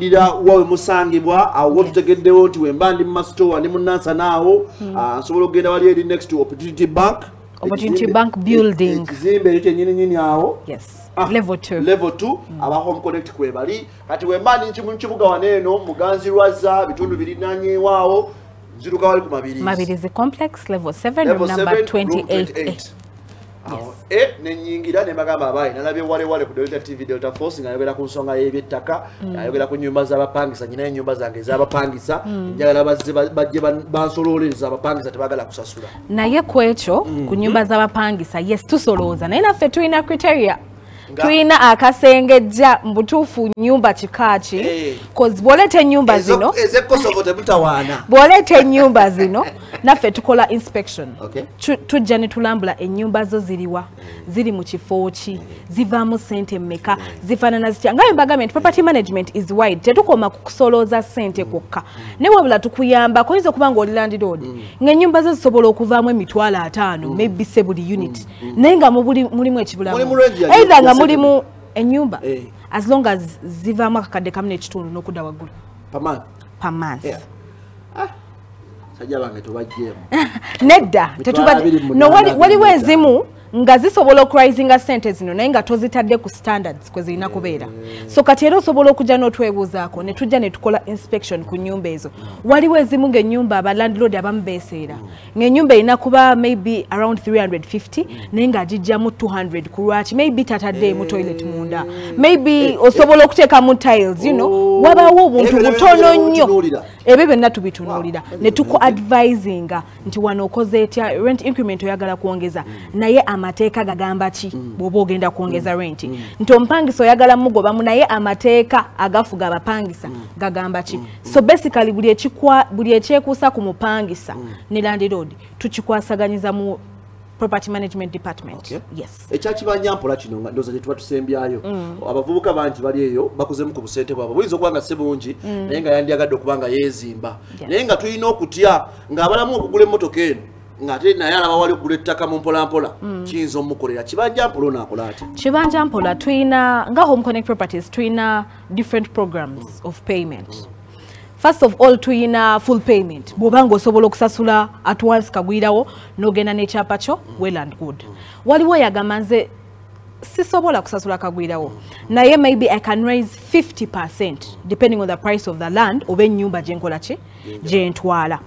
ira wawe musangibwa awo Yes. tutegeddewo nti wemba ndi mumasitowa ne munansa naawo ah, nsobola okugenda wali eri next to opportunity bank. Opportunity Bank building. ekizimbe ekyo kyenyininyini awo. Yes. Ah, level 2 level 2 aba home connect kwebali kati wemba ndi nkimu kibuga waneeno muganzi lwaza bitundu birinanyewaawo nziruka wali ku mabirizi. Complex level 7 Level room number 7, room 28 28. Awo, e nenyingira nembagamba abayi. Nalabye walewale ku delta tv delta force nga ayogera ku nsonga y'ebyettaka ayogera ku nyumba z'abapangisa. Nyinayo enyumba zange ez'abapangisa. Njagala bazze ba- bajje ban- bansolooleza abapangisa tebagala kusasula. Naye ku ekyo ku nyumba z'abapangisa yes tusolooza. Naye naffe tulina criteria tulina akasengejja mu butuufu nyumba kikaaki Eh. cause bw'oleeta ennyumba Ezo- zino ez'ekosovo temutawaana. Bw'oleeta ennyumba zino naffe tukola inspection. Okay. Tu- tujja ne tulambula ennyumba zo ziriwa. Ziri mu kifo ki? Zivaamu ssente mmeka? Zifaanana zitya? Nga embagambye nti property management is wide. Tetukoma ku kusolooza ssente kwokka. Ne wabula tukuyambako oyinza okuba nga oli landiroodi ng'ennyumba zo zisobola okuvaamu emitwalo ataano maybe se buli unit. Naye nga mulimu ekibulamu. Either nga mulimu ennyumba Eh. as long as zivaamu akakadde kamu n'ekitundu n'okudda waggulu Yeah. sajja bange tubajjeemu nedda waliwo ezimu nga zisobola okurisinga sente zino naye nga tozitadde ku standards kwe zirina kubeera. So kati era osobola okujja n'otwebuuzaako ne tujja ne tukola inspection ku nyumba ezo. Waliwo ezimu ng'ennyumba abalandlord abamu beeseera. Ng'ennyumba erina kuba maybe around 350 naye ng'agijjamu 200 ku lwaki? Maybe tataddeemu toilet munda. Maybe osobola okuteekamu tiles you know. Wabaawo obuntu butono nnyo. ebyo byonna tubitunuulira. Ne tuku advisinga nti wano okoze etya rent increment oyagala kwongeza. Naye amateeka gagamba ki? Bw'oba ogenda kwongeza rent. Nti omupangisa oyagala mugobamu naye amateeka agafuga abapangisa gagamba ki? So basically buli ekyekuusa ku mupangisa ne landlord tukikwasaganyiza mu property management department. Okay. yes. Ekyakibanyampola kino nga ndooza gyetuba tusembyayo abavubuka bangi bali eyo bakozemu ku busente bwabwe. Buyinza okuba nga si bungi naye nga yandyagadde okuba nga yeezimba. Yes. naye nga tulina okutya ng'abalamu okugula emmotoka eno ng'ate naye alaba wali okugula ettaka mu mpolampola. Kiyinza omukolera. Kibanjampola onaakola atya kibanja mpola tuyina nga home connect properties tuyina different programs of payment. First of all tuyina full payment. Bw'oba nga osobola okusasula at once kagwirawo n'ogenda n'ekyapa kyo well and good. Waliwo yagamba nze sisobola kusasula kagwirawo. Naye maybe i can raise 50 percent depending on the price of the land oba ennyumba gyenkola ki? Gyentwala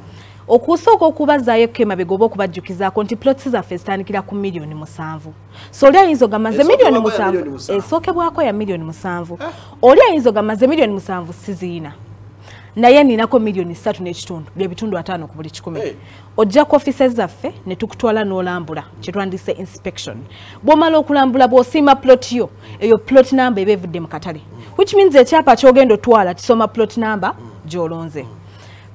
okusooka okubazaayo kemabega oba okubajjukizaako nti plots zaffe zitandikira ku miliyoni musanvu. So oli ayinza ya musanvu? miliyoni musanvu. esookebwako ya miliyoni musanvu. Oli ayinza ogamaze miliyoni musanvu siziina? Naye ninako miliyoni ssatu n'ekitundu bye bitundu ataano ku buli kikumi. Hey. ojja ku offices zaffe ne tukutwala n'olambula kyetwandise inspection. Bw'omala okulambula bw'osiima plot yo eyo plot number eba evudde mu katale. Which means ekyapa kyogenda otwala kisoma plot number gy'olonze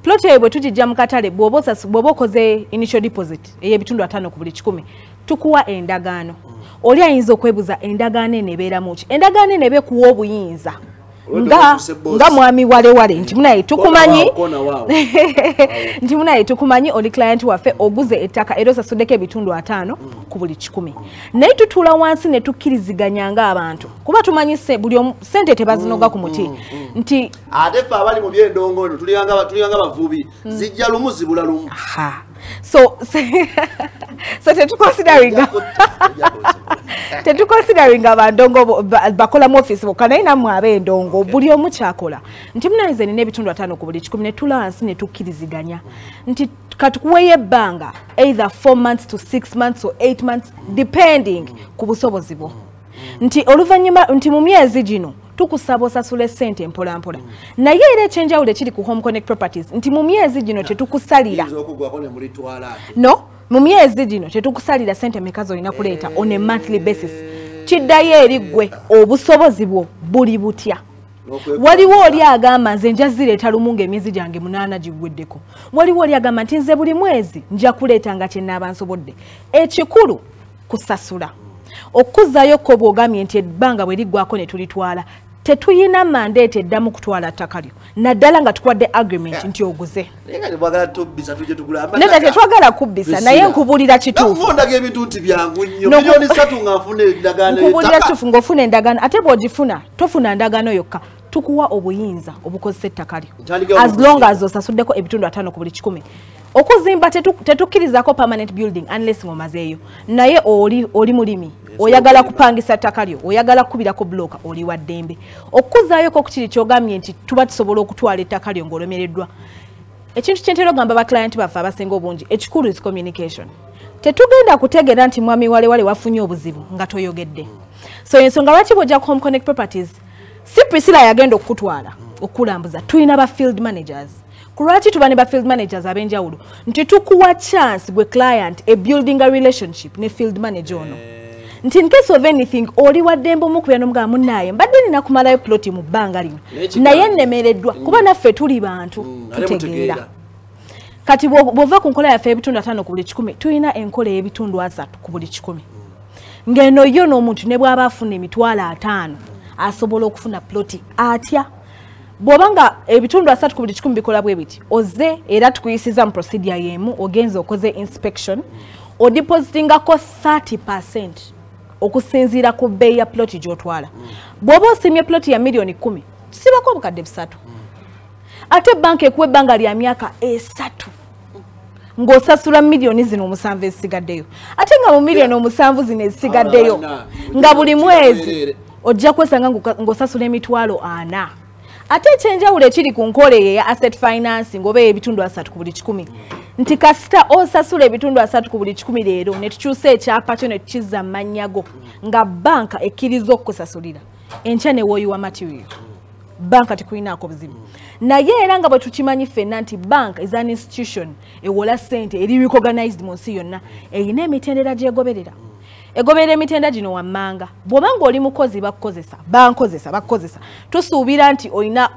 plot eyo bwe tugijja mu katale bw'oba okoze initial deposit ey'ebitundu ataano ku buli kikumi tukuwa endagaano. Oli ayinza okwebuza endagaano eno ebeeramu ki? Endagaano eno ebekuwa obuyinza. Olwedde nga nga mwami walewale nti munaye tukumanyi? nti munaye tukumanyi oli client waffe oguze ettaka era osasuddeko ebitundu ataano ku buli kikumi. Naye tutuula wansi ne tukkiriziganya ng'abantu. Kuba tumanyi buli omu- sente tebazinoga ku muti. Nti ate ffe abali mu byendongo eno tuliyanga tuliyanga bavubi. Zijja lumu zibula lumu so so tetuconsideringa tetuconsideringa bandongo bo- ba- bakola mu office bokka naye nammwe ab'endongo buli omu kyakola. Nti munayize nina ebitundu ataano ku buli kikumi ne tula wansi ne tukkiriziganya. Nti katukuweyo ebbanga either 4 months to 6 months or 8 months depending ku busobozi bwo nti oluvannyuma nti mu myezi gino tukusaba osasula essente mpolampola. Naye era ekyenjawulo ekiri ku home connect properties nti mu myezi gino tetukusalira. no mu myezi gino tetukusalira sente meka zolina kuleeta on a monthly basis. Kiddayo eri ggwe obusobozi bwo buli butya. Waliwo oli agamba nze nja zireeta lumu ng'emyezi gyange munaana giggweddeko waliwo oli agamba nti nze buli mwezi nja kuleeta nga kyenaaba nsobodde. Ekikulu kusasula okuzzayokko bw'ogambye nti ebbanga bwe liggwako ne tulitwala tetuyina mandeeta eddamu kutwala ttaka lyo naddala nga tukuwadde agreement nti oguze. Nedda tetwagala kubbisa naye nkubulira kituufu. nakufondaga ebintu nti byangu nnyo. N'oku- miliyoni satu nga nfuna endagaano nkubulira ettaka. kituufu ng'ofuna endagaano ate bw'ogifuna tofuna ndagaano yokka. Tukuwa obuyinza obukozesa ettaka lyo as long as osasuddeko ebitundu ataano ku buli kikumi. Okuzimba tetu- tetukkirizako permanent building unless ng'omazeeyo naye oli, oli mulimi oyagala kupangisa ttaka lyo oyagala kukubirako bulooka oli wa ddembe. Okukuzaayoko ku kiri kyogambye nti tuba tusobola okutwala ettaka lyo ng'olomereddwa. Ekintu kyentera ogamba baclient baffe abasinga obungi ekikulu is communication. Tetugenda kutegeera nti mwami wale wale wafunye obuzibu nga toyogedde. So ensonga lwaki bwojja ku home connect properties? Si priscilla yagenda okukutwala okukulambuza tulina ba field managers. Ku lwaki tuba ne ba field managers ab'enjawulo? Nti tukuwa chance gwe client ebuilding a relationship ne field manager ono nti in case of anything oli waddembe omukubya n'omugamba munnaaye mbadde nina kumalayo ploti mu bbanga lino. Naye nnemereddwa kuba naffe tuli bantu ate tutegeera. kati bw'o- bw'ova ku nkola yaffe ebitundu ataano ku buli kikumi tulina enkola ey'ebitundu asatu ku buli kikumi. Ng'eno yo n'omuntu ne bw'aba afuna emitwalo ataano asobola okufuna ploti atya? Bw'oba nga ebitundu asatu ku buli kikumi bikola bwe biti oze era tukuyisiza mu procedure y'emu ogenza okoze inspection odipositingako 30 percent okusinziira ku bbeeyi ya ploti gy'otwala. Bw'oba osimye ploti ya miliyoni kumi kisibako obukadde busatu. Ate banka ekuwa ebbanga lya myaka esatu ng'osasula miliyoni zino omusanvu ezisigaddeyo ate nga mu miliyoni omusanvu zino ezisigaddeyo nga buli mwezi ojja kwesanga ng'osasula emitwalo ana ate ekyenjawulo ekiri ku nkola eyo eya asset financing oba ebitundu asatu ku buli kikumi. Nti kasita osasula ebitundu asatu ku buli kikumi leero ne tukyusa ekyapa kyo ne tukizza mu mannya go nga banka ekkiriza okukusasulira. Enkya ne wooyiwa material banka tekulinaako buzibu. Naye era nga bwe tukimanyi ffenna nti bank is an institution ewola ssente eri recognized mu nsi yonna erina emitendera gyegoberera egoberera emitenda gino wammanga. Bw'oba ng'oli mukozi bakukozesa bankozesa bakukozesa tusuubira nti olina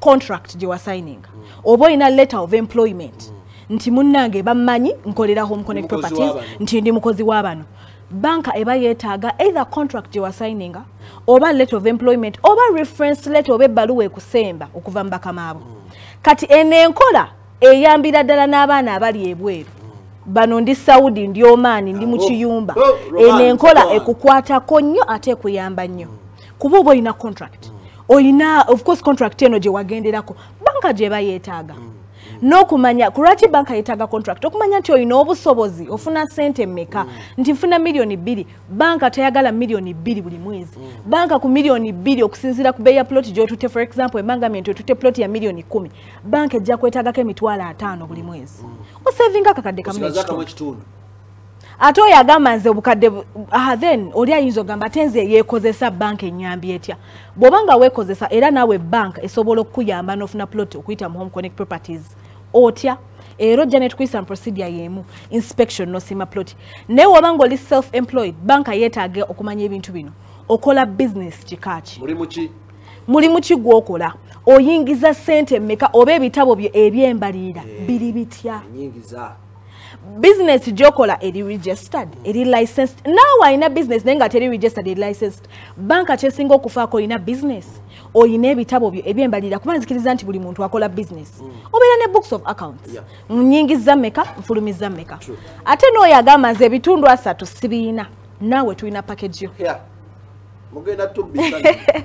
contract gye wasayininga oba olina letter of employment nti munnange bammanyi nkolera home connect properties nti ndi mukozi w'abano banka eba yeetaaga either contract gye wasayininga oba letter of employment oba reference letter oba ebbaluwa ekusemba okuva mu bakama abo. Kati eno enkola eyambira ddala n'abaana abali ebweru bano ndi saudi ndi omaani ndi mu Oh, kiyumba. oh, eno enkola ekukwatako nnyo ate ekuyamba nnyo. Kuba oba olina contract. Olina of course contract eno gye wagenderako banka gyeba yeetaaga n'okumanya ku lwaki banka yeetaaga contract? Okumanya nti olina obusobozi ofuna sente mmeka? Nti nfuna miliyoni bbiri? Banka teyagala miliyoni bbiri buli mwezi. Banka ku miliyoni bbiri okusinziira ku bbeeyi ya ploti gy'otutte for example emangament otutte ploti ya miliyoni kumi banka ejja kwetaagako emitwalo ataano buli mwezi. Osevinga akakadde kamu osigaza akamu n'ekitundu ekitundu. Ate oyo agamba nze obukadde bu- then oli ayinza ogamba ate nze yeekozesa banka enyambi etya? Bw'oba nga weekozesa era naawe banka esobola okukuyamba n'ofuna plot okuyita mu home connect properties otya? Era ojja netukuyisa mu procedure y'emu inspection nosima plot. Naye woba ngaoli self employed banka yeetaaga okumanya ebintu bino. Okola business muki mulimu ki? Gwokola? Oyingiza sente mmeka oba ebitabo byo ebyembalirira? Biri bitya? business gyokola eri registered eri licensed. Naawe alina business naye nga teri registered eri licensed. Banka kyesinga okufaako olina business oyina ebitabo byo ebyembalirira kuba nzikiriza nti buli muntu akola business. Obeera ne books of accounts. Nyingiza mmeka nfulumiza mmeka. Ate n'oyo agamba nze ebitundu asatu sibiina. Naawe tulina package yo. Mugenda tubbisa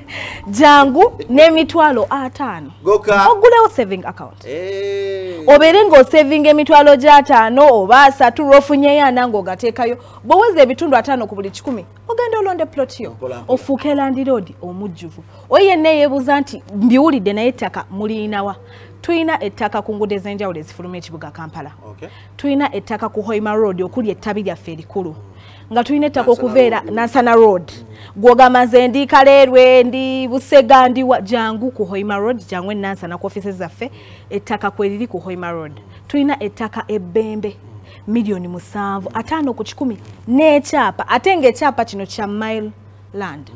jangu n'emitwalo ataano goka. Ogulewo saving account. Eh. obeere ng'osevinga emitwalo gy'ataano oba asatu lw'ofunyeyo ana ng'ogateekayo bw'oweza ebitundu ataano ku buli kikumi ogenda olonda plot yo. Mpola mpola. ofuuke landiroodi omujjuvu. Oyo yenna eyeebuuza nti mbiwulidde naye ettaka mulinawa tulina ettaka ku nguudo ez'enjawulo ezifuluma ekibuga kampala. Okay. tulina ettaka ku hoima road okuli ettabi lyaffe erikulu nga tulina ettaka Nansana okuva era Road. nansana road. Gwogamba nze ndi kaleerwe ndi busega ndi wa- jangu ku hoima road. Jangu enansana ku ofisi zaffe. Ettaka kweriri ku hoima road. Tulina ettaka ebbembe miliyoni musanvu ataano ku kikumi n'ekyapa ate ng'ekyapa kino kya mile land.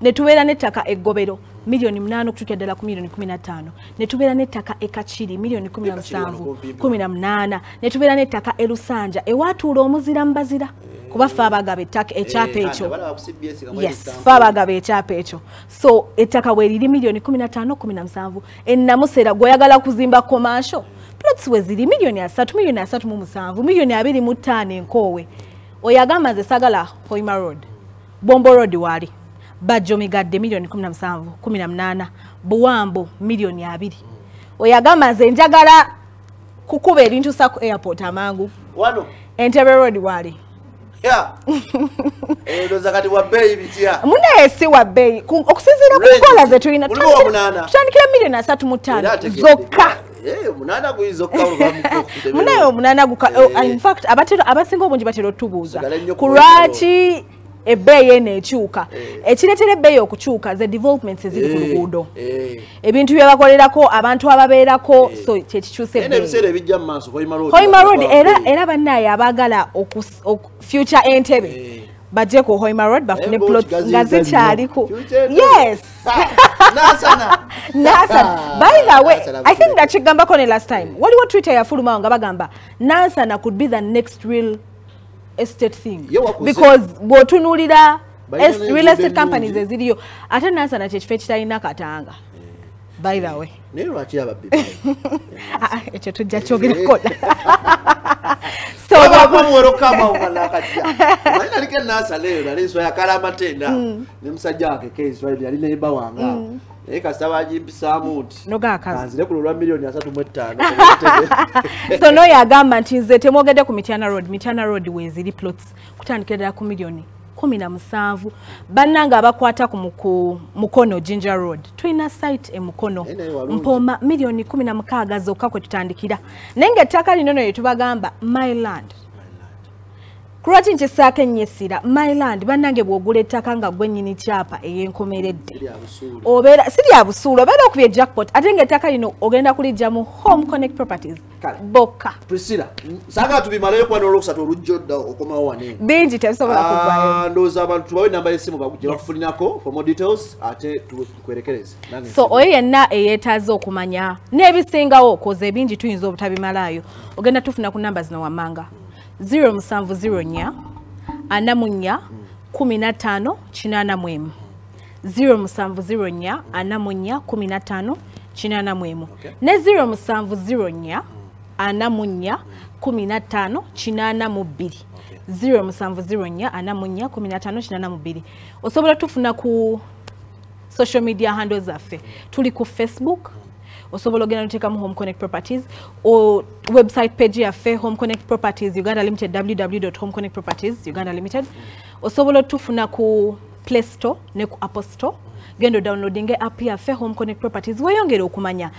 Ne tubeera n'ettaka eggobero miliyoni munaana okutuukira ddala ku miliyoni kumi na ttaano. Ne tubeera n'ettaka ekakiri miliyoni kumi na wano musanvu kumi na munaana. Ne tubeera n'ettaka elusanja ewaatuula omuzira mu bazira kuba ffe abagaba ettaka ekyapa ekyo. yes fe abagaba ekyapa ekyo. So ettaka bweriri miliyoni kumi na ttaano kumi na musanvu ennamusera gweoyagala kuzimba komansho plots we ziri miliyoni asatu miliyoni asatu mu musanvu miliyoni abiri mu ttaano enkoowe. Oyo agamba nze sagala hoima road. Bombo road waali. Bajjo migadde miliyoni kumi na musanvu kumi na munaana buwambo miliyoni abiri. Oyagamba nze njagala kukuba ebintu sa ku airport amangu. Entebe road wali ya. Eroza kati wabbeeyi bitya? Munaye si wa bbeeyi. Ku- okusinziira ku nkola ze tulina wa tutandikira miliyoni asatu mu ttaano. Zokka. Eh, munaana gwi zokka oluvamu munaye omunaana guka Eh. oh, in fact abatero abasinga obungi batera otubuuza. Ku lwaki ebbeeyi eno ekyuka. Ekireetera ebbeeyi okukyuka ze developments eziri ku luguudo. Ebintu bye bakolerako abantu ababeerako so kyekikyusa ene ebiseera ebijja mu maaso Hoima Road hoima road bakwa era era bannaye abaagala future entebe Eh. bajje ku hoima road bafune ng'okigaziyiza nga zikyaliku. yes. Ah, nasana. Nasana. By the way i think nakigambako ne last time. Waliwo twitter yafulumawo nga bagamba nasana could be the next real estate thing. Because bw'otunuulira n'enzimba real estate companies eziriyo ate nasana kyekifo ekitalina katanga the way. Naye lwaki ababbi Ah, ah, ekyo tujja kyogerako naliko enasa leero nali nswa yakala amatenda ne musajja wange keisrael yali nemba wanga naye kasita bagimpisaamu nti kanzire ku lulwa miliyoni asatu mu etaano so n'oyo agamba nti nze temwogedde ku mityana road. Mityana road weeziri plots. Kutandikira ddala ku miliyoni kumi na musanvu bannanga abakwata ku mukono ginger road. Tulina site naye walungi. mpoma miliyoni kumi na mukaaga zokka kwe tutandikira. Naye ngaettaka lino no lyetubagamba myland kulwaki nkisaako ennyo essira myland bannange bw'ogula ettaka nga gwennyini kyapa ey'enkomeredde. Obeera si lya busuulu obeera okubya jackpot ate ng'ettaka lino ogenda kulijja mu home connect properties. Bokka. Priscilla sanga tubimaleyo kuba n'olwokusatu olujja odda okomawo wane? Bingi tebisobola Ah, ndowooza abantu tubawe enamba y'essimu gye bakufulinako for more details ate tu- tukwerekereze. So oyo yenna eyeetaaze okumanya n'ebisingawo koze bingi tuyinza obutabimalayo. Ogenda tufuna ku namba zino wammanga 0 musanvu 0 nya anamu nya kumi na tano 0 musanvu 0 nya anamu nya kumi na tano ne 0 musanvu 0 nya anamu nya kumi na tano 0 musanvu 0 nya anamu nya kumi na tano kinaana mu osobola tufuna ku social media handle zaffe. Tuli ku facebook osobola ogenda noteekamu home connect properties o website page yaffe home connect properties uganda limited www home properties uganda limited. Osobola otufuna ku play store ne ku apple store. Genda odownloadinge app yaffe home connect properties weyongere okumanya